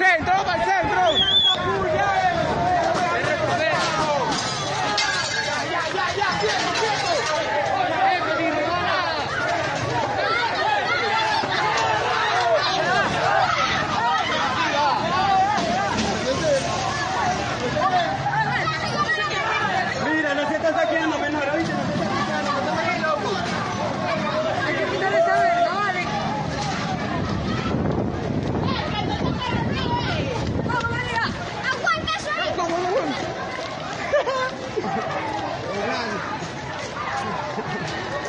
ser, entrou, vai ser!